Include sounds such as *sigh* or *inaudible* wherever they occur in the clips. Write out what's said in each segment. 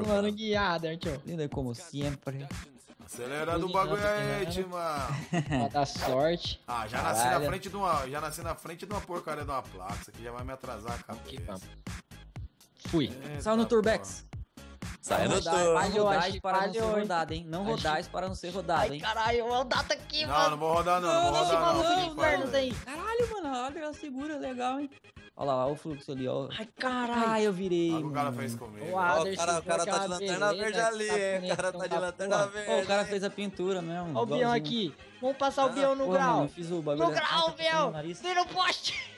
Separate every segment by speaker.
Speaker 1: Mano guiada, tio.
Speaker 2: Linda como sempre.
Speaker 3: Acelera do bagulho aí, Timão.
Speaker 1: Dar sorte.
Speaker 3: Ah, já nasci na frente de uma. Já nasci na frente de uma porcaria de uma placa. Isso aqui já vai me atrasar a cabeça.
Speaker 1: Fui.
Speaker 3: Eita,
Speaker 2: Saiu no Turbex.
Speaker 4: Sai no.
Speaker 2: Não
Speaker 1: Falhou,
Speaker 2: rodais para não ser rodado, hein? Não rodais para não ser rodado, hein?
Speaker 1: caralho, o data aqui,
Speaker 3: Não, não vou rodar não, não vou rodar não.
Speaker 2: Caralho, mano, olha, segura, legal, hein? Olha lá, olha o fluxo ali, ó.
Speaker 1: Ai, caralho.
Speaker 2: Ai, eu virei.
Speaker 3: Olha o que o cara fez comigo.
Speaker 1: O
Speaker 4: Ó, o cara, o cara tá de lanterna verde ali,
Speaker 1: tá
Speaker 4: hein? O cara tá de lanterna verde.
Speaker 2: O cara fez a pintura mesmo.
Speaker 1: Ó o Bião aqui. Vamos passar o Bião no grau.
Speaker 2: mano, eu fiz o bagulho.
Speaker 1: No grau,
Speaker 2: tá
Speaker 1: Bião. Vem no poste.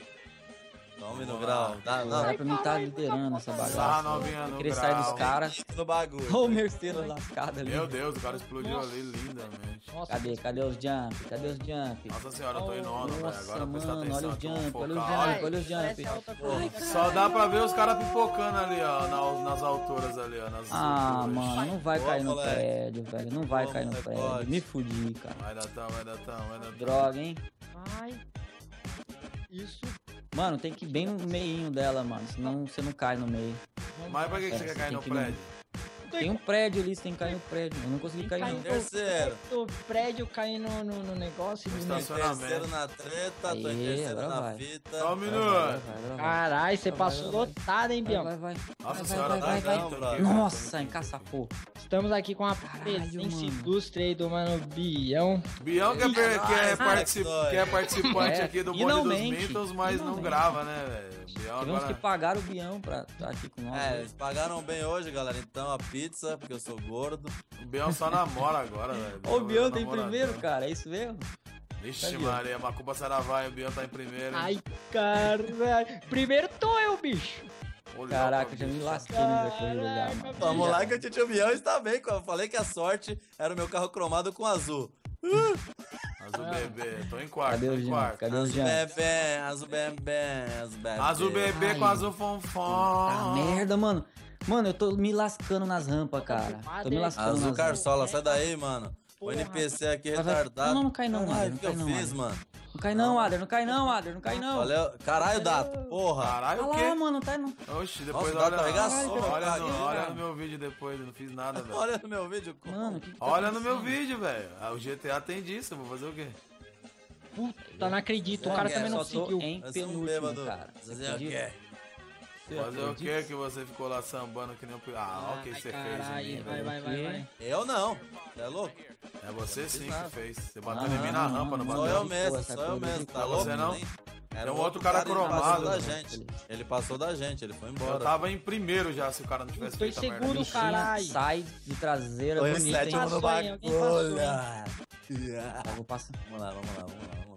Speaker 4: Tome no grau. Dá,
Speaker 2: Era
Speaker 4: não.
Speaker 2: pra mim estar liderando essa
Speaker 3: Sarra
Speaker 2: bagaça.
Speaker 3: novinha no
Speaker 2: dos caras.
Speaker 4: No bagulho.
Speaker 2: Olha o Mercedes lascado ali.
Speaker 3: Meu Deus, o cara explodiu ali lindamente.
Speaker 1: Nossa,
Speaker 2: Cadê? Cadê os jump? Cadê os jump?
Speaker 3: Nossa senhora, eu tô em nono, velho. Agora presta atenção
Speaker 2: olha os jump, olha os jump, olha os jump.
Speaker 3: Só dá pra ver os caras pipocando ali, ó, na- nas alturas ali, ó, nas
Speaker 2: Ah,
Speaker 3: alturas.
Speaker 2: mano, não vai
Speaker 4: Boa,
Speaker 2: cair no prédio, velho. Não vai cair no prédio.
Speaker 4: pode.
Speaker 2: Me fudi, cara.
Speaker 3: Vai dar tão, vai dar tão, vai dar tão.
Speaker 2: Droga, hein?
Speaker 1: Ai. Isso.
Speaker 2: Mano, tem que ir bem no meinho dela, mano. Senão você não cai no meio.
Speaker 3: Mas pra que, que
Speaker 2: É,
Speaker 3: você quer cair
Speaker 2: que no-
Speaker 3: prédio?
Speaker 2: Tem um prédio ali, você tem que cair no prédio. Eu não consegui cair,
Speaker 1: Caiu
Speaker 2: não.
Speaker 4: Terceiro.
Speaker 1: O prédio caindo no, no, no negócio.
Speaker 3: No
Speaker 1: e-
Speaker 3: estacionamento.
Speaker 4: Terceiro na treta, tô em terceiro na
Speaker 2: vai.
Speaker 4: fita.
Speaker 3: Só um
Speaker 2: Vai,
Speaker 3: minuto.
Speaker 2: vai, vai, vai.
Speaker 1: Caralho, você passou
Speaker 2: vai,
Speaker 1: lotado, hein, Bião?
Speaker 2: vai, vai.
Speaker 3: Nossa
Speaker 2: Vai,
Speaker 3: senhora,
Speaker 2: vai,
Speaker 3: tá
Speaker 2: vai, vai. Nossa, encaçapou.
Speaker 1: Estamos aqui com a presença ilustre aí do mano Bião.
Speaker 3: Bião que é, que é, particip- que é participante
Speaker 2: É,
Speaker 3: aqui do bonde dos Beatles, mas não grava, né, velho? Bião
Speaker 2: Tivemos que pagar o Bião pra estar aqui com nós.
Speaker 4: É,
Speaker 2: né?
Speaker 4: eles pagaram bem hoje, galera. Então a pizza, porque eu sou gordo.
Speaker 3: O Bião só namora agora, velho.
Speaker 2: Ô, o Bião
Speaker 3: é
Speaker 2: tem
Speaker 3: namoradão.
Speaker 2: primeiro, cara. É isso mesmo?
Speaker 3: Vixe,
Speaker 2: Tá?
Speaker 3: Maria, Macumba Saravai, o Bião tá em primeiro. hein?
Speaker 1: Ai, caralho. Primeiro tô eu, bicho.
Speaker 2: Caraca, já me lasquei nessa corrida já,
Speaker 1: Caraca,
Speaker 2: mano.
Speaker 4: Vamos lá que o Tio Bião está bem. Eu falei que a sorte era o meu carro cromado com azul.
Speaker 3: Azul bebê, tô em quarto,
Speaker 2: Cadê
Speaker 3: tô
Speaker 2: o
Speaker 3: em quarto.
Speaker 2: Cadê
Speaker 4: Azul bebê, azul bebê, azul bebê.
Speaker 3: Azul bebê com azul fonfon.
Speaker 2: Ah, merda, mano. Mano, eu tô me lascando nas rampas, cara. Tô me lascando
Speaker 4: Azul
Speaker 2: nas.
Speaker 4: Carsola, sai daí, mano. O. NPC aqui
Speaker 2: vai.
Speaker 4: retardado.
Speaker 2: Não, não cai não,
Speaker 4: Caralho,
Speaker 2: não
Speaker 4: o que eu
Speaker 2: não,
Speaker 4: fiz,
Speaker 2: Ader.
Speaker 4: mano?
Speaker 2: Não cai não, Ader. Não cai não, Ader. Não cai não.
Speaker 4: Olha, caralho, Dato, porra.
Speaker 3: Caralho,
Speaker 2: Olha
Speaker 3: o
Speaker 2: lá,
Speaker 3: quê?
Speaker 2: mano, tá não.
Speaker 3: Oxi, depois
Speaker 4: Nossa,
Speaker 3: olha,
Speaker 4: dá carregação,
Speaker 3: olha,
Speaker 4: cara.
Speaker 3: no, olha no meu vídeo depois, eu não fiz nada, velho.
Speaker 4: Olha no meu vídeo.
Speaker 2: Mano, que que tá
Speaker 3: Olha no meu vídeo, velho. Ah, O GTA tem disso, eu vou fazer o quê?
Speaker 1: Puta, não acredito. O cara também não seguiu.
Speaker 2: em penúltimo, cara. Você
Speaker 4: Fazer o quê?
Speaker 2: Você
Speaker 3: Fazer o
Speaker 2: acredita?
Speaker 3: quê que você ficou lá sambando que nem o... Ah, olha o que
Speaker 1: Ai,
Speaker 3: você
Speaker 1: caralho,
Speaker 3: fez mim,
Speaker 1: vai, vai, vai, vai.
Speaker 4: Eu não. Você é louco?
Speaker 3: É você sim
Speaker 4: nada.
Speaker 3: que fez. Você bateu em mim na
Speaker 2: Ah,
Speaker 3: rampa, não
Speaker 2: não,
Speaker 4: Sou
Speaker 3: bateu?
Speaker 4: eu mesmo, sou eu mesmo. Tá
Speaker 3: você
Speaker 4: louco?
Speaker 3: não?
Speaker 4: Nem- Era
Speaker 3: um outro cara
Speaker 4: Ele passou
Speaker 3: cromado,
Speaker 4: da gente. Ele passou da gente, ele foi
Speaker 3: Eu
Speaker 4: embora.
Speaker 3: tava em primeiro já, se o cara não tivesse
Speaker 1: Foi
Speaker 3: feito a merda.
Speaker 1: segundo,
Speaker 3: dele.
Speaker 1: caralho.
Speaker 2: Sai de traseira
Speaker 4: Foi
Speaker 2: hein?
Speaker 4: sétimo no
Speaker 1: aí,
Speaker 4: bagulho.
Speaker 2: Eu vou passar.
Speaker 4: Vamos lá, vamos lá, vamos lá,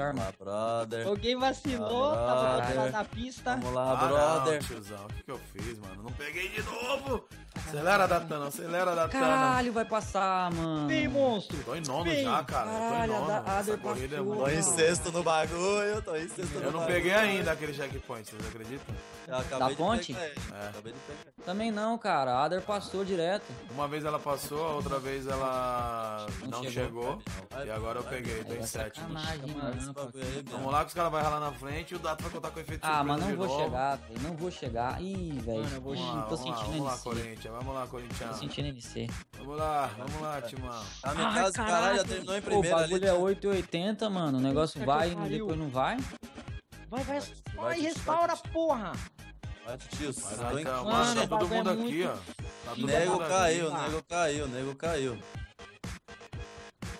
Speaker 4: lá. Vamos lá, brother.
Speaker 1: Alguém vacilou, tava lado da pista.
Speaker 4: Vamos lá,
Speaker 3: Ah,
Speaker 4: brother.
Speaker 3: não, tiozão, o que que eu fiz, mano? Não peguei de novo! Acelera, Datana, acelera, Datana.
Speaker 2: Caralho, vai passar, mano.
Speaker 1: Vem, monstro.
Speaker 3: Tô em nono
Speaker 1: Vem.
Speaker 3: já, cara.
Speaker 2: Caralho,
Speaker 3: tô em nono.
Speaker 2: a da-
Speaker 3: Essa
Speaker 2: Ader
Speaker 3: corrida é
Speaker 2: passou.
Speaker 3: muito...
Speaker 4: Tô em sexto no bagulho, tô em sexto no
Speaker 3: Eu não
Speaker 4: bagulho.
Speaker 3: peguei ainda aquele checkpoint, vocês acreditam?
Speaker 4: Eu
Speaker 2: Da
Speaker 4: de
Speaker 2: ponte?
Speaker 3: É.
Speaker 4: Acabei de pegar.
Speaker 2: Também não, cara. A Ader passou direto.
Speaker 3: Uma vez ela passou, a outra vez ela
Speaker 2: Não
Speaker 3: não,
Speaker 2: chegou.
Speaker 3: chegou. E agora eu peguei, tô em
Speaker 2: é
Speaker 3: sétimo.
Speaker 4: bagulho
Speaker 3: Vamos lá que os caras vão ralar na frente e o Dato vai contar com o efeito
Speaker 2: Ah, mas não
Speaker 3: de
Speaker 2: vou
Speaker 3: novo.
Speaker 2: chegar, velho. Não vou chegar. Ih, velho.
Speaker 1: Eu vou-
Speaker 2: Ih,
Speaker 3: Vamos lá,
Speaker 2: tô
Speaker 3: vamos lá. Corinthians.
Speaker 2: Tô sentindo NC.
Speaker 3: Vamos lá, vamos lá, Timão.
Speaker 4: Minha
Speaker 1: Ai,
Speaker 4: casa, caralho, já terminou em
Speaker 2: o
Speaker 4: primeiro ali.
Speaker 2: bagulho é 8,80, mano. O negócio vai e depois não vai.
Speaker 1: Vai, vai,
Speaker 4: Vai,
Speaker 1: vai, restaura,
Speaker 4: vai.
Speaker 1: porra.
Speaker 4: Vai, tio,
Speaker 3: Vai tá
Speaker 1: o
Speaker 3: todo
Speaker 1: bagulho é
Speaker 3: mundo aqui,
Speaker 1: muito-
Speaker 3: ó. Tá todo
Speaker 4: Nego
Speaker 3: mundo aqui.
Speaker 4: caiu, nego caiu, nego caiu.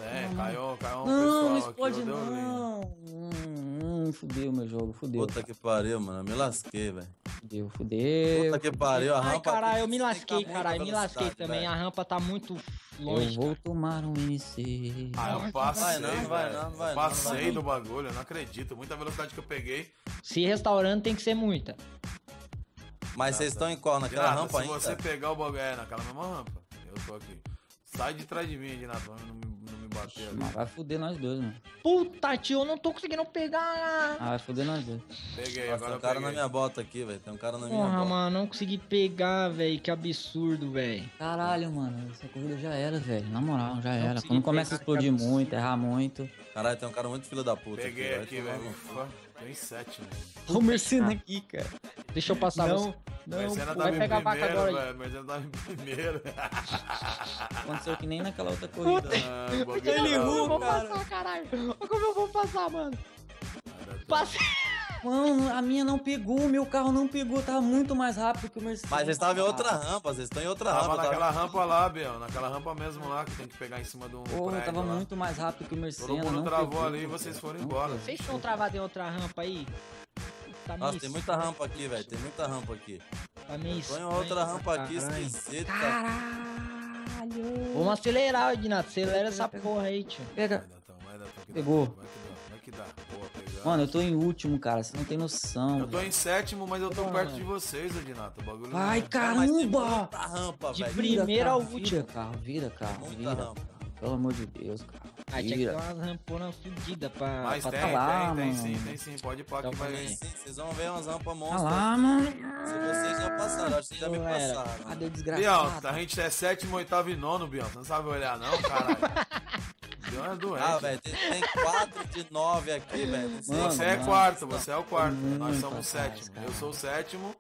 Speaker 3: É, caiu, caiu um
Speaker 2: Não, não explode
Speaker 3: eu
Speaker 2: não. Hum, hum, fudeu meu jogo, fudeu.
Speaker 4: Puta que pariu, mano. Eu me lasquei, velho.
Speaker 2: Fudeu, fudeu.
Speaker 4: Puta que pariu, a
Speaker 1: Ai,
Speaker 4: rampa.
Speaker 1: caralho, eu me lasquei, caralho. Me lasquei também.
Speaker 4: velho.
Speaker 1: A rampa tá muito
Speaker 2: Eu
Speaker 1: longe.
Speaker 2: vou tomar um NC.
Speaker 3: Ah, eu passei,
Speaker 4: Vai não, vai não, vai
Speaker 3: Eu
Speaker 4: não, vai
Speaker 3: passei
Speaker 4: não.
Speaker 3: do bagulho, eu não acredito. Muita velocidade que eu peguei.
Speaker 1: Se restaurando tem que ser muita.
Speaker 4: Mas vocês estão em qual? Naquela
Speaker 3: Dinata,
Speaker 4: rampa
Speaker 3: se
Speaker 4: ainda?
Speaker 3: você pegar o bagulho, é, naquela mesma rampa. Eu tô aqui. Sai de trás de mim, Dinata, pra não me, não.
Speaker 2: Mas vai fuder nós dois, mano.
Speaker 1: Puta, tio, eu não tô conseguindo pegar.
Speaker 2: Ah, vai fuder nós dois.
Speaker 3: Peguei,
Speaker 4: Nossa,
Speaker 3: agora
Speaker 4: tem um cara
Speaker 3: peguei.
Speaker 4: na minha bota aqui, velho. Tem um cara na minha
Speaker 1: Porra,
Speaker 4: bota.
Speaker 1: mano, não consegui pegar, velho. Que absurdo, velho.
Speaker 2: Caralho, mano, essa corrida já era, velho. Na moral, já era.
Speaker 1: consegui
Speaker 2: Quando começa a explodir muito, errar muito.
Speaker 4: Caralho, tem um cara muito filho da puta.
Speaker 3: Peguei aqui, velho. Ufa, Tô em sétimo.
Speaker 2: Olha o Mercedes aqui, cara.
Speaker 1: Deixa eu passar
Speaker 2: Não,
Speaker 1: você.
Speaker 2: Não,
Speaker 3: tava
Speaker 1: vai
Speaker 3: em
Speaker 1: pegar a vaca
Speaker 3: primeiro,
Speaker 1: agora aí.
Speaker 3: velho. Mercedes tava em primeiro. *laughs*
Speaker 2: aconteceu que nem naquela outra corrida.
Speaker 3: Ah, o bagulho
Speaker 2: Ele
Speaker 3: tá
Speaker 2: errou,
Speaker 1: eu
Speaker 3: louco.
Speaker 1: vou
Speaker 2: cara.
Speaker 1: passar, caralho. Olha como eu vou passar, mano. Passei.
Speaker 2: Mano, a minha não pegou, o meu carro não pegou, tava muito mais rápido que o Mercedes.
Speaker 4: Mas vocês estavam em outra rampa, vocês estão em outra
Speaker 3: Tava
Speaker 4: rampa. tá?
Speaker 3: naquela rampa lá, Biel. Naquela rampa mesmo lá, que tem que pegar em cima de um
Speaker 2: Porra,
Speaker 3: prédio
Speaker 2: tava
Speaker 3: lá.
Speaker 2: muito mais rápido que o Mercedes.
Speaker 3: Todo mundo
Speaker 2: não
Speaker 3: travou
Speaker 2: pegou,
Speaker 3: ali e vocês foram
Speaker 2: Não
Speaker 3: embora.
Speaker 2: pegou.
Speaker 1: Vocês estão travados em outra rampa aí? Tá
Speaker 4: Nossa, tem muita rampa aqui, velho. Tem muita rampa aqui.
Speaker 1: Tá meio estranho
Speaker 4: outra
Speaker 1: pra
Speaker 4: rampa aqui, esquisita.
Speaker 2: Caralho!
Speaker 1: Vamos acelerar, Dinato. Acelera essa porra aí, tio.
Speaker 2: Pega. Pegou.
Speaker 3: dá, Vai que dá, vai que dá.
Speaker 2: Mano, eu tô em último, cara. Você não tem noção.
Speaker 3: Eu tô
Speaker 2: velho.
Speaker 3: em sétimo, mas eu tô
Speaker 1: Porra,
Speaker 3: perto de vocês, Adinato. O bagulho
Speaker 2: Vai,
Speaker 3: não é-
Speaker 4: Cara, tem
Speaker 2: caramba!
Speaker 4: muita rampa,
Speaker 1: De
Speaker 4: velho.
Speaker 1: pri- primeiro ao último.
Speaker 2: Vira, carro, vira, carro,
Speaker 4: Muita
Speaker 2: vira.
Speaker 4: rampa.
Speaker 2: Pelo amor de Deus, cara.
Speaker 1: Ah, tinha que ter
Speaker 2: Vira.
Speaker 1: umas ramponas fodidas pra,
Speaker 3: Mas
Speaker 1: pra
Speaker 3: tem,
Speaker 2: tá lá,
Speaker 3: tem, tem
Speaker 2: mano.
Speaker 3: sim, tem sim. Pode ir pra que
Speaker 1: Então,
Speaker 3: vai.
Speaker 1: também.
Speaker 4: Sim, vocês vão ver umas rampas
Speaker 2: Tá
Speaker 4: monstras.
Speaker 2: lá, mano.
Speaker 4: Se vocês já passaram, acho que já me passaram.
Speaker 2: Cadê o
Speaker 3: Biel,
Speaker 2: desgraçado?
Speaker 3: a gente é sétimo, oitavo e nono, Biel. Você não sabe olhar, não, caralho. *laughs*
Speaker 4: Ah, velho, tem, tem quatro de nove aqui, velho.
Speaker 2: Mano,
Speaker 3: Você é
Speaker 2: mano.
Speaker 3: quarto, você é o quarto.
Speaker 2: Muito
Speaker 3: Nós somos o sétimo.
Speaker 2: cara.
Speaker 3: Eu sou o sétimo.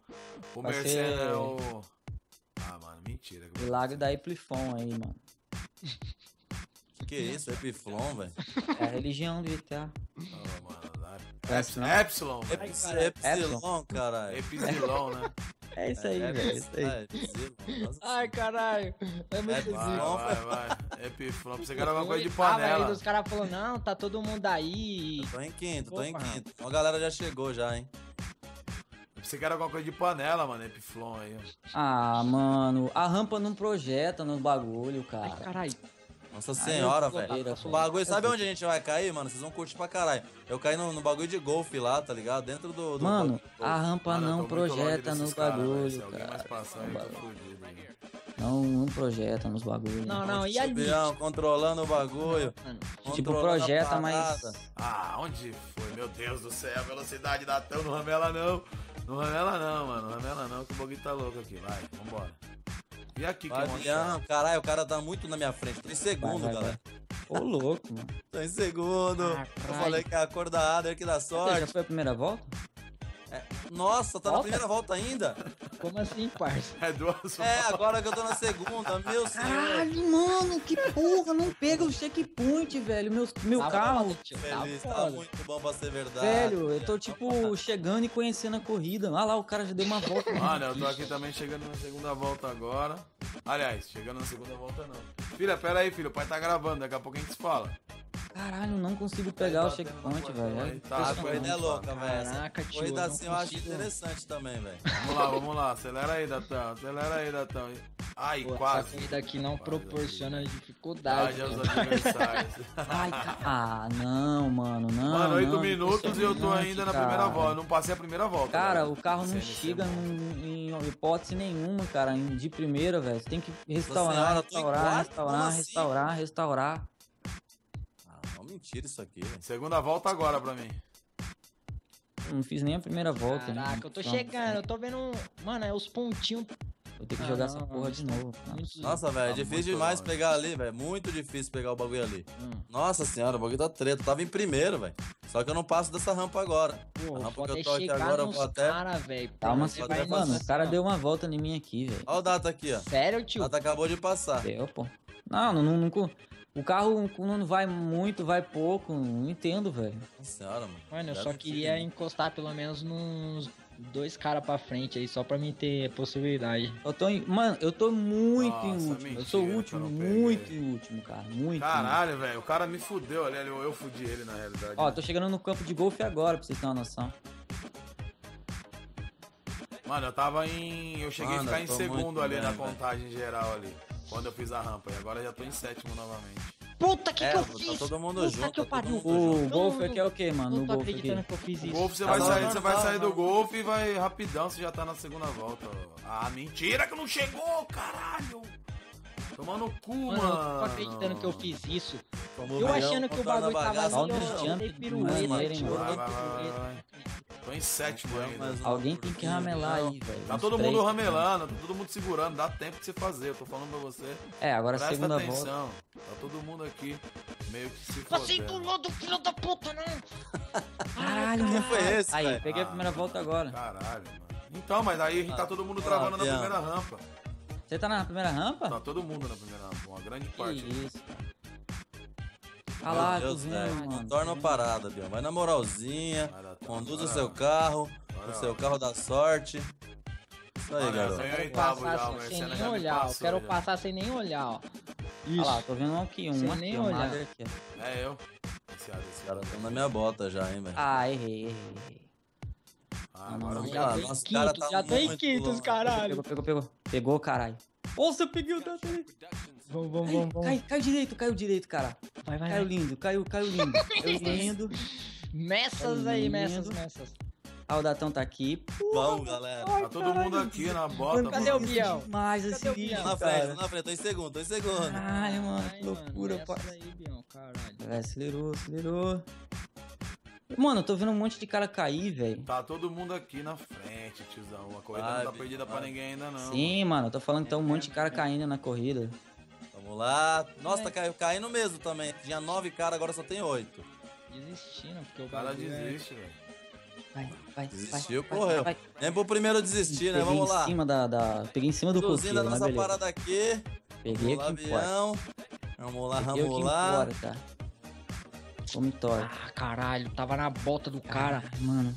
Speaker 3: O
Speaker 2: Vai
Speaker 3: Mercedes
Speaker 2: ser-
Speaker 3: é o. Ah, mano, mentira.
Speaker 2: Milagre da Eplifon aí, mano.
Speaker 4: Que isso, Epiflon, velho.
Speaker 2: É a religião do.
Speaker 3: Oh, mano, Epsilon? Epsilon, velho.
Speaker 4: Eps-
Speaker 2: cara.
Speaker 4: Epsilon, caralho.
Speaker 3: Epsilon, né?
Speaker 2: É isso aí,
Speaker 4: É,
Speaker 2: velho. É isso aí.
Speaker 4: é, Epsilon, nossa
Speaker 1: Ai, caralho. É muito
Speaker 4: É,
Speaker 1: difícil.
Speaker 3: Vai,
Speaker 4: Epsilon.
Speaker 3: vai, vai. Epsilon. Você quer alguma coisa de
Speaker 1: Ah,
Speaker 3: panela.
Speaker 1: os caras falaram, não, tá todo mundo aí.
Speaker 4: Tô em quinto, tô em quinto. A galera já chegou já, hein.
Speaker 3: Você quer alguma coisa de panela, mano. Epiflon aí, ó.
Speaker 2: Ah, mano, a rampa não projeta nos bagulho,
Speaker 1: Ai,
Speaker 2: cara.
Speaker 1: caralho.
Speaker 4: Nossa senhora, velho. O bagulho, sabe onde a gente vai cair, mano? Vocês vão curtir pra caralho. Eu caí no, no bagulho de golfe lá, tá ligado? Dentro do. do
Speaker 2: Mano,
Speaker 4: bagulho de
Speaker 2: a rampa
Speaker 3: Mano,
Speaker 2: não projeta nos
Speaker 3: caras, velho. Se
Speaker 2: bagulho,
Speaker 3: alguém mais
Speaker 2: cara.
Speaker 3: passar, eu tô fudido. velho.
Speaker 2: Não, não projeta nos bagulho.
Speaker 1: Não, não, e ali?
Speaker 4: Controlando o bagulho. *laughs*
Speaker 1: Mano,
Speaker 2: Tipo, projeta, mas.
Speaker 3: Ah, onde foi? Meu Deus do céu, a velocidade da tão no ramela não. No ramela não, mano. No ramela não, que o bagulho tá louco aqui. Vai, vambora. E aqui que é
Speaker 4: Fabião, caralho, o cara tá muito na minha frente. Tô em segundo,
Speaker 2: Vai, vai,
Speaker 4: galera.
Speaker 2: Ô, louco, mano.
Speaker 4: Tô em segundo. Eu
Speaker 1: Caralho.
Speaker 4: falei que é a cor da Ada que dá
Speaker 2: Você já
Speaker 4: sorte.
Speaker 2: foi a primeira volta?
Speaker 4: Nossa, tá na primeira volta ainda?
Speaker 1: como assim, parça?
Speaker 3: É duas
Speaker 4: É, agora que eu tô na segunda, meu senhor.
Speaker 2: Caralho, mano, que porra, não pega o checkpoint, velho. Meu, meu
Speaker 1: Tá
Speaker 2: carro.
Speaker 1: tá
Speaker 4: Feliz, tá
Speaker 1: foda.
Speaker 4: muito bom pra ser verdade.
Speaker 2: Velho, eu tô tipo chegando e conhecendo a corrida. Olha lá, o cara já deu uma volta.
Speaker 3: Mano, eu tô aqui também chegando na segunda volta agora. Aliás, chegando na segunda volta não. Filha, pera aí, filho. O pai tá gravando, daqui a pouco a gente se fala.
Speaker 2: Caralho, não consigo pegar o checkpoint, velho. É
Speaker 3: Tá,
Speaker 4: A corrida é louca, velho.
Speaker 1: Caraca, tio,
Speaker 4: Corrida assim eu acho interessante também, velho.
Speaker 3: Vamos lá, vamos lá. Acelera aí, Datão. Acelera aí, Datão. Ai,
Speaker 1: Pô, essa
Speaker 3: quase.
Speaker 1: corrida aqui não
Speaker 3: Quase
Speaker 1: proporciona
Speaker 3: Ai,
Speaker 1: dificuldade.
Speaker 3: já os adversários. *laughs*
Speaker 2: Ai, ca- Ah, não, mano, não.
Speaker 3: Mano, oito
Speaker 2: não,
Speaker 3: minutos e eu tô ainda na
Speaker 2: cara.
Speaker 3: primeira volta. Eu não passei a primeira volta.
Speaker 2: Cara,
Speaker 3: velho.
Speaker 2: o carro não
Speaker 3: CNC,
Speaker 2: chega em, em hipótese nenhuma, cara, de primeira, velho. Você tem que restaurar,
Speaker 4: senhora, tô em
Speaker 2: restaurar, restaurar,
Speaker 4: assim?
Speaker 2: restaurar, restaurar.
Speaker 4: Mentira isso aqui, velho.
Speaker 3: Segunda volta agora pra mim.
Speaker 2: Eu Não fiz nem a primeira volta.
Speaker 1: Caraca,
Speaker 2: né?
Speaker 1: eu tô chegando, eu tô vendo. um- Mano, é os pontinhos.
Speaker 2: Vou ter que
Speaker 1: Ah,
Speaker 2: jogar
Speaker 1: não,
Speaker 2: essa porra de novo. cara.
Speaker 1: muito-
Speaker 4: Nossa, velho, é
Speaker 3: Tá
Speaker 4: difícil demais
Speaker 3: longe.
Speaker 4: pegar ali, velho. Muito difícil pegar o bagulho ali.
Speaker 1: Hum.
Speaker 4: Nossa senhora, o bagulho tá treta. Eu tava em primeiro, velho. Só que eu não passo dessa rampa agora.
Speaker 1: Pô,
Speaker 4: A rampa que eu tô aqui agora, eu vou até-
Speaker 1: cara, velho.
Speaker 2: Calma,
Speaker 1: Você vai
Speaker 2: mano,
Speaker 4: passar.
Speaker 2: o cara deu uma volta em mim aqui, velho.
Speaker 4: Olha o data aqui, ó.
Speaker 1: Sério,
Speaker 4: O
Speaker 1: tio?
Speaker 4: data acabou de passar.
Speaker 2: Deu, pô. Não, não, não, não- O carro não vai muito, vai pouco. Não entendo, velho.
Speaker 4: Senhora, mano.
Speaker 1: Mano, eu só queria encostar pelo menos nos dois caras pra frente aí, só pra mim ter possibilidade.
Speaker 2: Eu tô em... Mano, eu tô muito
Speaker 3: Nossa,
Speaker 2: em último.
Speaker 3: mentira
Speaker 2: eu sou último, muito em último, cara. Muito.
Speaker 3: Caralho, velho. O cara me fudeu ali. Eu, eu fudi ele na realidade.
Speaker 2: Ó, tô chegando no campo de golfe agora, pra vocês terem uma noção.
Speaker 3: Mano, eu tava em. Eu cheguei
Speaker 4: Mano,
Speaker 3: a ficar em segundo ali
Speaker 4: bem,
Speaker 3: na contagem geral ali. Quando eu fiz a rampa. E agora já tô em sétimo novamente.
Speaker 1: Puta, que
Speaker 4: É,
Speaker 1: que eu
Speaker 4: tá
Speaker 1: fiz?
Speaker 4: todo mundo
Speaker 1: Puta
Speaker 4: junto,
Speaker 1: que eu
Speaker 4: tá todo
Speaker 1: pariu.
Speaker 2: O golfe aqui é o que, mano?
Speaker 1: Não
Speaker 2: No
Speaker 1: tô acreditando
Speaker 2: aqui.
Speaker 1: que eu fiz
Speaker 3: O
Speaker 1: isso.
Speaker 3: golfe você
Speaker 4: Tá
Speaker 3: vai sair, você vai sair do golfe e vai rapidão, você já tá na segunda volta. Ah, mentira que não chegou, caralho! Tomando o cu,
Speaker 1: Mano,
Speaker 3: mano.
Speaker 1: eu tô acreditando que eu fiz isso.
Speaker 4: Como
Speaker 1: Eu achando que o bagulho tava
Speaker 2: o Cristiano,
Speaker 1: eu dei eu pirueta.
Speaker 3: Tô em sétimo
Speaker 4: Bião,
Speaker 3: ainda.
Speaker 2: Alguém tem que ramelar
Speaker 4: Bião.
Speaker 2: aí, velho.
Speaker 3: Tá todo mundo ramelando, tá todo mundo segurando, dá tempo de você fazer. Eu tô falando pra você.
Speaker 2: É, agora a
Speaker 3: Presta
Speaker 2: segunda volta.
Speaker 3: atenção. Tá todo mundo aqui meio que se
Speaker 1: Você
Speaker 3: fodendo.
Speaker 1: empurrou do filho da puta, não! *laughs*
Speaker 2: Caralho, mano.
Speaker 4: foi esse,
Speaker 2: Aí,
Speaker 4: velho?
Speaker 2: peguei a primeira volta agora.
Speaker 3: Caralho, mano. Então, mas aí a gente tá todo mundo travando na primeira rampa.
Speaker 2: Você tá na primeira rampa?
Speaker 3: Tá todo mundo na primeira rampa, uma grande
Speaker 2: Que
Speaker 3: parte.
Speaker 2: isso, cara. Ah lá,
Speaker 4: Deus, velho,
Speaker 2: mano.
Speaker 4: Não torna uma parada, Bião. Vai na moralzinha,
Speaker 3: tempo.
Speaker 4: conduz o seu carro, o seu carro da sorte. Isso aí, garoto.
Speaker 3: é
Speaker 1: Quero passar sem, sem nem
Speaker 3: me
Speaker 1: olhar. Eu
Speaker 3: passou
Speaker 1: quero
Speaker 3: já.
Speaker 1: passar sem nem olhar, ó.
Speaker 2: Olha lá, tô vendo aqui, um
Speaker 1: Sem
Speaker 2: aqui,
Speaker 1: nem
Speaker 2: um
Speaker 1: olhar.
Speaker 2: Aqui.
Speaker 3: É eu. Esse cara, esse
Speaker 4: estão na minha bota já, hein, velho.
Speaker 2: Ah, errei, errei, errei.
Speaker 3: Ah, agora
Speaker 4: Vamos
Speaker 1: Já
Speaker 4: cara tá
Speaker 1: já tô em
Speaker 4: muito
Speaker 1: quinto,
Speaker 4: longe.
Speaker 1: caralho.
Speaker 2: Pegou, pegou, pegou. Pegou, caralho. Nossa, eu peguei o dado ali.
Speaker 1: Vamos, vamos, vamos, vamos.
Speaker 2: cai, cai direito, caiu direito, cara.
Speaker 1: Vai, vai,
Speaker 2: Caiu
Speaker 1: vai.
Speaker 2: lindo, caiu, caiu lindo. *laughs* Caiu lindo.
Speaker 1: Messas aí,
Speaker 2: Lindo.
Speaker 1: messas, messas.
Speaker 2: Ah, o Datão tá aqui.
Speaker 4: Vamos, galera.
Speaker 3: Tá todo mundo aqui na bota,
Speaker 2: Mano,
Speaker 1: cadê
Speaker 3: mano.
Speaker 1: o Biel?
Speaker 2: Demais esse
Speaker 1: o
Speaker 2: vídeo,
Speaker 1: Biel?
Speaker 4: Na frente, na frente, tô em segundo, tô em segundo.
Speaker 2: Caralho, mano,
Speaker 1: Ai,
Speaker 2: que loucura,
Speaker 1: mano,
Speaker 2: pai.
Speaker 1: aí, Bião, caralho.
Speaker 2: Vai, acelerou, acelerou. Mano, eu tô vendo um monte de cara cair, velho.
Speaker 3: Tá todo mundo aqui na frente, tiozão. A corrida não tá perdida pra
Speaker 4: vai.
Speaker 3: ninguém ainda não.
Speaker 2: Sim, mano, eu tô falando que tem um monte de cara caindo na corrida.
Speaker 4: Vamos lá. Nossa, tá caiu- caindo mesmo também. Tinha nove caras, agora só tem oito.
Speaker 1: Desistindo, porque o
Speaker 3: O cara
Speaker 1: é-
Speaker 3: desiste, velho.
Speaker 2: Vai, vai,
Speaker 4: Desistiu,
Speaker 2: vai,
Speaker 4: correu.
Speaker 2: vai.
Speaker 4: Nem pro primeiro desistir, né?
Speaker 2: Peguei
Speaker 4: Vamos
Speaker 2: em
Speaker 4: lá.
Speaker 2: cima da, da... Peguei em cima do
Speaker 4: Conduzindo
Speaker 2: coqueiro,
Speaker 4: a
Speaker 2: mas
Speaker 4: nossa parada aqui.
Speaker 2: Peguei o
Speaker 4: avião. Vamos lá,
Speaker 2: Peguei
Speaker 4: vamos lá.
Speaker 2: importa, tá? Como torre.
Speaker 1: Ah, caralho, tava na bota do cara.
Speaker 2: Mano.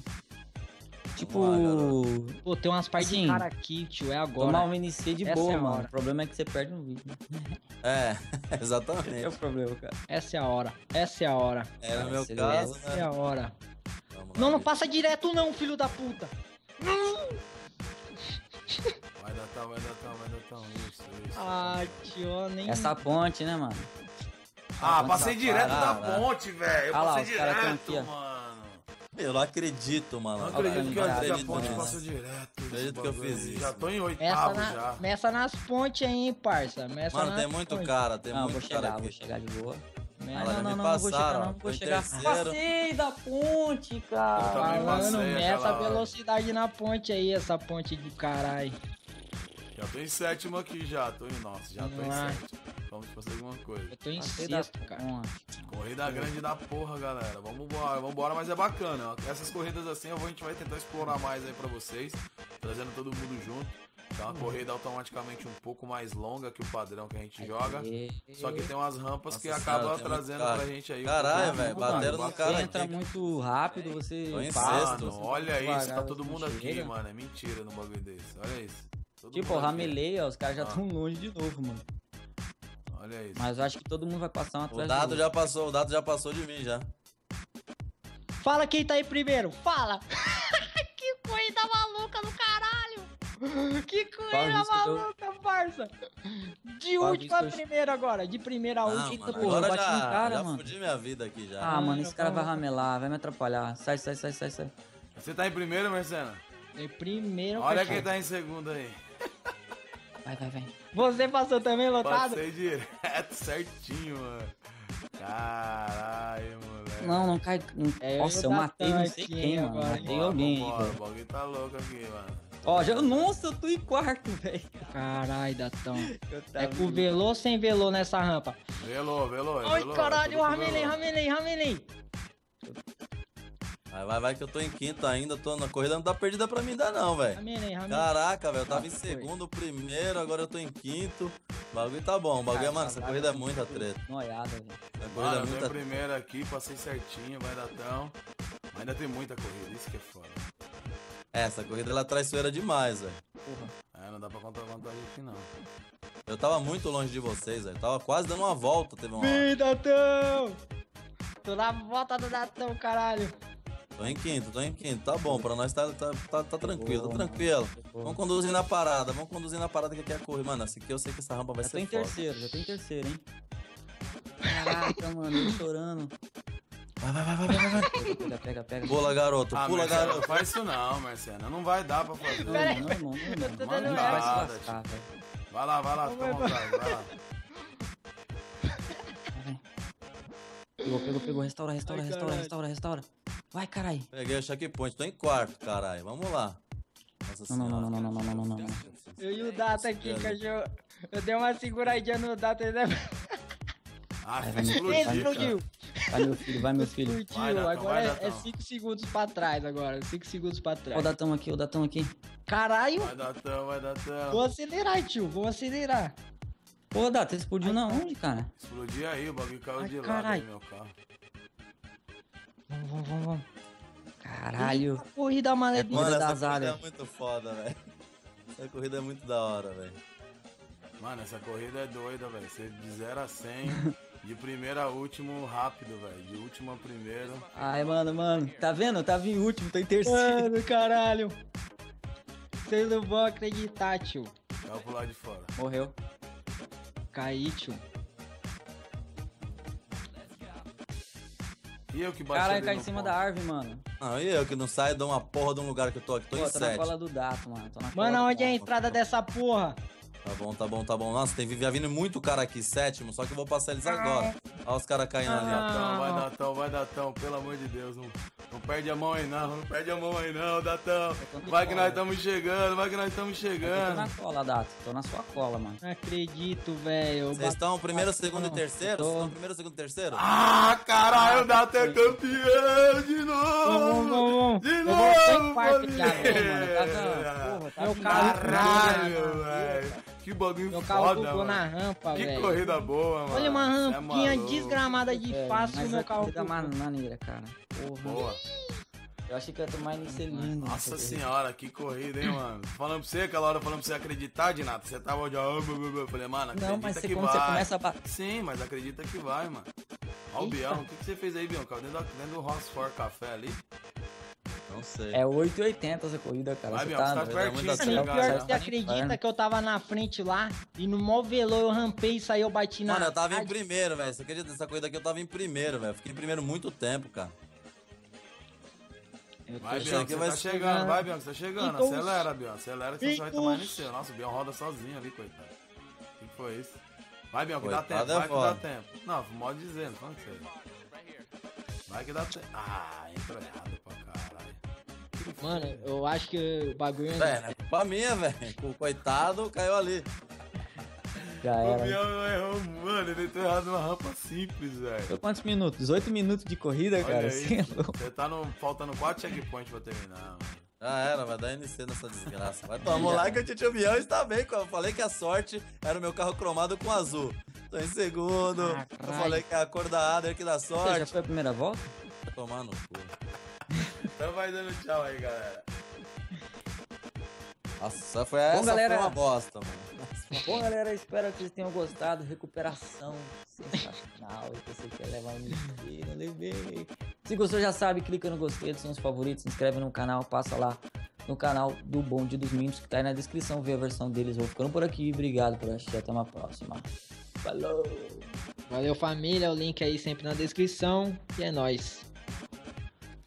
Speaker 2: Tipo,
Speaker 4: lá,
Speaker 1: Pô, tem umas partes de
Speaker 2: Assim,
Speaker 1: cara aqui, tio, é agora.
Speaker 2: tomar um NC de
Speaker 1: Essa
Speaker 2: boa,
Speaker 1: é
Speaker 2: mano. O problema é que você perde no vídeo. *laughs*
Speaker 4: É, *laughs*
Speaker 2: Esse é o
Speaker 4: exatamente.
Speaker 2: problema, cara.
Speaker 1: Essa é a hora, essa é a hora,
Speaker 4: Era o meu caso,
Speaker 1: essa é
Speaker 4: né?
Speaker 1: a hora.
Speaker 4: Vamos lá,
Speaker 1: Não, não passa direto não, filho da puta. *laughs*
Speaker 3: Vai dar tal, vai dar tal, vai dar tal. Isso, isso.
Speaker 1: Ah, tio, nem...
Speaker 2: Essa ponte, né, mano?
Speaker 3: Ah, passei direto
Speaker 4: parada.
Speaker 3: da ponte, velho. Eu
Speaker 2: Ah
Speaker 3: passei direto, mano.
Speaker 4: Eu não acredito, mano.
Speaker 3: Não acredito que
Speaker 2: cara,
Speaker 3: a, que a
Speaker 4: acredito
Speaker 3: ponte passou direto.
Speaker 4: Acredito que eu fiz isso.
Speaker 3: Já tô em oitavo
Speaker 1: na,
Speaker 3: já.
Speaker 1: meça nas pontes aí, hein, parça. Meça
Speaker 4: Mano,
Speaker 1: nas
Speaker 4: tem muito
Speaker 1: pontes.
Speaker 4: cara, tem
Speaker 2: Não,
Speaker 4: muito
Speaker 2: vou
Speaker 4: cara
Speaker 2: chegar, vou
Speaker 4: aqui.
Speaker 2: chegar de boa.
Speaker 4: Ah,
Speaker 2: não,
Speaker 4: me
Speaker 2: não, não vou chegar,
Speaker 4: passaram,
Speaker 2: não, vou chegar.
Speaker 4: terceiro.
Speaker 2: Passei da ponte,
Speaker 3: Eu
Speaker 2: cara.
Speaker 3: também
Speaker 1: Falando,
Speaker 3: passei
Speaker 1: meça a
Speaker 3: aquela hora.
Speaker 1: velocidade na ponte aí, essa ponte de caralho.
Speaker 3: Já tô em sétimo aqui já. Tô em nossa, já tô em
Speaker 1: Ah.
Speaker 3: sétimo. Vamos fazer alguma coisa.
Speaker 1: Eu tô em
Speaker 2: Passei da
Speaker 1: sexto, cara.
Speaker 3: Corrida grande da porra, galera. Vamos embora, vamos embora, mas é bacana. ó. Essas corridas assim vou- a gente vai tentar explorar mais aí pra vocês, trazendo todo mundo junto. Então a corrida automaticamente um pouco mais longa que o padrão que a gente joga.
Speaker 2: Aê.
Speaker 3: Só que tem umas rampas que
Speaker 4: Nossa
Speaker 3: acabam
Speaker 4: senhora, tem muito
Speaker 3: trazendo
Speaker 4: cara.
Speaker 3: pra gente aí.
Speaker 4: Caralho, velho, bateram no cara
Speaker 2: Você entra
Speaker 4: aqui.
Speaker 2: muito rápido, você
Speaker 4: Tô em
Speaker 2: passa,
Speaker 4: sexto.
Speaker 3: Mano,
Speaker 2: você
Speaker 3: olha
Speaker 2: devagar,
Speaker 3: isso, tá todo mundo aqui,
Speaker 2: chega.
Speaker 3: mano. É mentira no bagulho desse. Olha isso. Todo
Speaker 2: Tipo, ramelei, ó, os caras já
Speaker 3: Ah.
Speaker 2: estão longe de novo, mano.
Speaker 3: Olha isso.
Speaker 2: Mas eu acho que todo mundo vai passar um
Speaker 4: O
Speaker 2: atrás
Speaker 4: dado
Speaker 2: do
Speaker 4: já passou, o dado já passou de mim já.
Speaker 1: Fala quem tá aí primeiro, fala! *laughs* que corrida maluca do caralho! Que corrida
Speaker 2: que eu-
Speaker 1: maluca, parça! De
Speaker 2: Qual
Speaker 1: última a
Speaker 2: eu-
Speaker 1: primeira agora, de primeira a
Speaker 4: Ah,
Speaker 1: última.
Speaker 4: mano,
Speaker 2: porra, eu bati
Speaker 4: já,
Speaker 2: no cara,
Speaker 4: já
Speaker 2: mano.
Speaker 4: fudi minha vida aqui já.
Speaker 2: Ah, mano,
Speaker 1: Mano,
Speaker 2: esse cara vai ramelar, vai me atrapalhar. Sai, sai, sai, sai, sai.
Speaker 3: Você tá em primeiro, Marcelo?
Speaker 1: Em primeiro,
Speaker 3: Olha quem tá em segundo aí.
Speaker 2: Vai, vai, vai.
Speaker 1: Você passou também, lotado?
Speaker 3: Passei direto, certinho, mano. Caralho, moleque.
Speaker 2: Não, não cai. não-
Speaker 1: É,
Speaker 2: Nossa, eu
Speaker 1: eu
Speaker 2: matei não sei quem, mano.
Speaker 1: agora,
Speaker 2: Matei alguém velho.
Speaker 3: O bagulho tá louco aqui, mano.
Speaker 2: Ó, já. Nossa, eu tô em quarto, velho.
Speaker 1: Caralho, Datão. É com velô ou sem velô nessa rampa?
Speaker 3: Velô, velô. é
Speaker 1: Ai,
Speaker 3: velô,
Speaker 1: caralho,
Speaker 3: é
Speaker 1: ramelei, ramelei, ramelei.
Speaker 4: Vai, vai, vai que eu tô em quinto ainda, tô na corrida não tá perdida pra mim ainda não, velho. Caraca, velho, eu tava em segundo, primeiro, agora eu tô em quinto. O bagulho tá bom, o bagulho é, mano, essa
Speaker 2: tá
Speaker 4: corrida é muita treta.
Speaker 2: Noiada, velho.
Speaker 4: Essa corrida
Speaker 3: Mano,
Speaker 4: é
Speaker 3: eu tô
Speaker 4: muita
Speaker 3: em primeiro aqui, passei certinho, vai dar tão. Mas ainda tem muita corrida, isso que é foda.
Speaker 4: É, essa corrida ela é traiçoeira demais, velho.
Speaker 2: Porra.
Speaker 3: É, não dá pra contar vantagem aqui não.
Speaker 4: Eu tava muito longe de vocês, velho. Tava quase dando uma volta, teve uma hora.
Speaker 1: Vem, Datão! Tô na volta do Datão, caralho.
Speaker 4: Tô em quinto, tô em quinto. Tá bom, pra nós tá, tá, tá, tá tranquilo, tá tranquilo.
Speaker 2: Boa.
Speaker 4: Vamos conduzir na parada, vamos conduzir na parada que aqui é a corrida. Mano, essa aqui eu sei que essa rampa vai
Speaker 2: Já tô
Speaker 4: ser
Speaker 2: em
Speaker 4: foda.
Speaker 2: terceiro, já tô em terceiro, hein? Caraca, mano, eu chorando.
Speaker 4: Vai, vai, vai, vai, vai, vai.
Speaker 2: Pega, pega, pega, pega.
Speaker 4: Pula, garoto,
Speaker 3: Ah,
Speaker 4: pula, garoto.
Speaker 3: não faz isso não, Marcelo. Não vai dar pra fazer.
Speaker 2: Não, não, não, não, não,
Speaker 1: tô
Speaker 2: não.
Speaker 1: dando
Speaker 2: Mano,
Speaker 3: nada,
Speaker 2: vai se
Speaker 3: tio.
Speaker 2: lascar, velho.
Speaker 3: Vai lá, vai lá, fica à vontade, vai lá.
Speaker 2: Pegou, pegou, pegou. Restaura, restaura,
Speaker 1: Ai,
Speaker 2: restaura, restaura, restaura. Vai, caralho.
Speaker 4: Peguei o checkpoint, tô em quarto, caralho. Vamos lá. Nossa
Speaker 2: Não, não, não, não, não, não, não, não, não.
Speaker 1: Eu e o Data aqui, cachorro. Eu dei uma seguradinha no Data. Ele.
Speaker 3: Ah,
Speaker 2: Vai,
Speaker 3: vai
Speaker 2: vai,
Speaker 3: explodir,
Speaker 2: vai,
Speaker 1: Explodiu.
Speaker 2: Vai, meu filho, vai, meu filho.
Speaker 1: Explodiu.
Speaker 3: Vai, Datão,
Speaker 1: agora
Speaker 3: vai,
Speaker 1: é-
Speaker 3: Datão.
Speaker 1: é 5 segundos pra trás agora. 5 segundos pra
Speaker 2: Ó o
Speaker 1: trás.
Speaker 2: datão aqui, ó o datão aqui.
Speaker 1: Caralho.
Speaker 3: Vai dar tão, vai dar
Speaker 1: Vou acelerar, tio. Vou acelerar.
Speaker 2: Pô, Data, explodiu na onde, cara?
Speaker 3: Explodir aí, o bagulho caiu
Speaker 1: Ai,
Speaker 3: de lado
Speaker 1: carai.
Speaker 3: aí, meu carro.
Speaker 1: Vamos, vamos, vamos.
Speaker 2: Caralho.
Speaker 1: Eita, Corrida maledita.
Speaker 2: Corrida
Speaker 4: Mano, essa
Speaker 2: das
Speaker 4: corrida
Speaker 2: áreas.
Speaker 4: é muito foda, velho. Essa corrida é muito da hora, velho.
Speaker 3: Mano, essa corrida é doida, velho. Você de 0 a 100, *laughs* de primeiro a último, rápido, velho. De último a primeiro.
Speaker 2: Ai, mano, mano. Tá vendo? Eu tava em último, tô em terceiro.
Speaker 1: Mano, caralho. Vocês não vão acreditar, tio.
Speaker 3: Pro lado de fora.
Speaker 2: Morreu.
Speaker 1: Caí, tio.
Speaker 3: E eu que bati
Speaker 2: Caralho,
Speaker 3: ali
Speaker 2: cai em
Speaker 3: no
Speaker 2: cima
Speaker 3: ponto.
Speaker 2: da árvore, mano.
Speaker 4: Não, e eu que não saio de uma porra de um lugar que eu tô aqui. Tô
Speaker 2: Pô,
Speaker 4: em
Speaker 2: tô na cola do Dato, mano. Tô na cola
Speaker 1: Mano, onde é a entrada dessa porra?
Speaker 4: Tá bom, tá bom, tá bom. Nossa, tem já vindo muito cara aqui, sétimo, só que eu vou passar eles agora. Olha os caras caindo ali, ó.
Speaker 3: Datão, vai
Speaker 1: Ah.
Speaker 3: Datão, vai Datão, pelo amor de Deus, não, não perde a mão aí não, não perde a mão aí não, Datão. Vai que
Speaker 2: cola.
Speaker 3: nós estamos chegando, vai que nós estamos
Speaker 2: Eu tô
Speaker 3: chegando.
Speaker 2: na cola, Dato. Tô na sua cola, mano.
Speaker 1: Não acredito, velho.
Speaker 4: Vocês estão primeiro, segundo e terceiro?
Speaker 2: eu
Speaker 4: Vocês estão primeiro, segundo e terceiro?
Speaker 3: Ah, caralho, o Datão é campeão de novo!
Speaker 1: vamos, vamos.
Speaker 3: De
Speaker 1: Eu vou ficar em
Speaker 3: novo,
Speaker 1: quarto já,
Speaker 3: família!
Speaker 2: mano. Tá porra, tá
Speaker 1: Meu
Speaker 2: vindo.
Speaker 1: carro-
Speaker 3: Caralho, velho. Que bagulho
Speaker 1: Meu carro
Speaker 3: foda,
Speaker 1: na rampa,
Speaker 3: Que
Speaker 1: velho.
Speaker 3: corrida boa, mano.
Speaker 1: Olha uma
Speaker 3: é
Speaker 1: rampinha
Speaker 3: maluco.
Speaker 1: desgramada de
Speaker 2: É,
Speaker 1: fácil meu
Speaker 2: a
Speaker 1: carro.
Speaker 2: corrida maneira, cara. Porra.
Speaker 3: Boa.
Speaker 2: Eu achei que eu ia tomar Nicelino.
Speaker 3: Nossa senhora, que corrida, hein, mano. Falando pra você, aquela hora falando pra você acreditar, Dinato. Você tava de. ah. Eu falei, mano, acredita
Speaker 2: Não, mas você,
Speaker 3: que
Speaker 2: quando
Speaker 3: vai.
Speaker 2: você começa a bater.
Speaker 3: Sim, mas acredita que vai, mano. Ó o. Bião, o que, que você fez aí, Bião? Dentro, da- dentro do Rossford Café ali.
Speaker 4: Não sei.
Speaker 2: É 8,80 essa corrida, cara.
Speaker 3: Vai,
Speaker 2: você
Speaker 3: Bião,
Speaker 2: tá,
Speaker 3: você tá pertinho chegar,
Speaker 1: pior,
Speaker 3: né?
Speaker 1: você acredita que eu tava na frente lá e no mó velô eu rampei e saí, eu bati na.
Speaker 4: Mano, eu tava em primeiro, velho. Você acredita nessa corrida aqui? Eu tava em primeiro, velho. Fiquei em primeiro muito tempo, cara.
Speaker 2: Eu
Speaker 3: Vai,
Speaker 4: aqui
Speaker 3: você
Speaker 4: vai
Speaker 3: tá
Speaker 4: ser-
Speaker 3: chegando, vai, Bião, você tá chegando.
Speaker 1: Então-
Speaker 3: Acelera, Bião, acelera que você vai tomar no seu. Nossa, o Bião roda sozinho ali, coitado. O que foi isso? Vai, Bião, que dá tempo,
Speaker 4: é
Speaker 3: vai que dá tempo. Não, modo dizendo, falando que você. Vai que dá tempo. Ah, entrou errado pra caralho.
Speaker 1: Mano, eu acho que o bagulho.
Speaker 4: É, não é culpa minha, velho. O coitado caiu ali.
Speaker 2: Já
Speaker 3: O
Speaker 2: era.
Speaker 3: Bião não errou, mano, ele entrou errado numa rampa simples, velho.
Speaker 2: Quantos minutos? 18 minutos de corrida,
Speaker 3: Olha
Speaker 2: cara.
Speaker 3: aí,
Speaker 2: Você é.
Speaker 3: Você tá no, faltando 4 checkpoints pra terminar, mano.
Speaker 4: Já era, vai dar NC nessa desgraça. Vai tomar lá que o Titio Bião está bem. Eu falei que a sorte era o meu carro cromado com azul. Tô em segundo.
Speaker 1: Ah,
Speaker 4: eu falei que a cor da Ada que dá
Speaker 2: Você já
Speaker 4: sorte.
Speaker 2: foi a primeira volta?
Speaker 4: Tomar no cu.
Speaker 3: Então vai dando tchau aí, galera.
Speaker 4: Nossa, foi essa
Speaker 2: galera.
Speaker 4: foi uma bosta, mano.
Speaker 2: Bom, galera, espero que vocês tenham gostado. Recuperação sensacional. Eu pensei que ia levar um mentira, levei. Se gostou, já sabe, clica no gostei, adiciona os favoritos, se inscreve no canal, passa lá no canal do Bonde dos Meninos, que tá aí na descrição, vê a versão deles. Vou ficando por aqui. Obrigado por assistir. Até uma próxima. Falou!
Speaker 1: Valeu, família. O link aí sempre na descrição. E é nóis.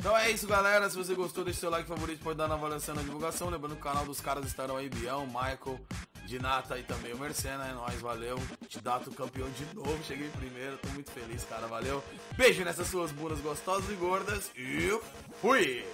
Speaker 3: Então é isso, galera. Se você gostou, deixa seu like favorito, pode dar na avaliação na divulgação. Lembrando que o canal dos caras estarão aí, Bião, Michael, Dinata e também o Mercena. É nóis, valeu. Te dato campeão de novo. Cheguei primeiro, tô muito feliz, cara. Valeu. Beijo nessas suas bundas gostosas e gordas. E fui!